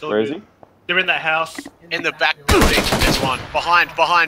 Where is he? They're in that house. In the back building, This one. Behind, behind.